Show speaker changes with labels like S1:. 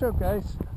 S1: That's guys?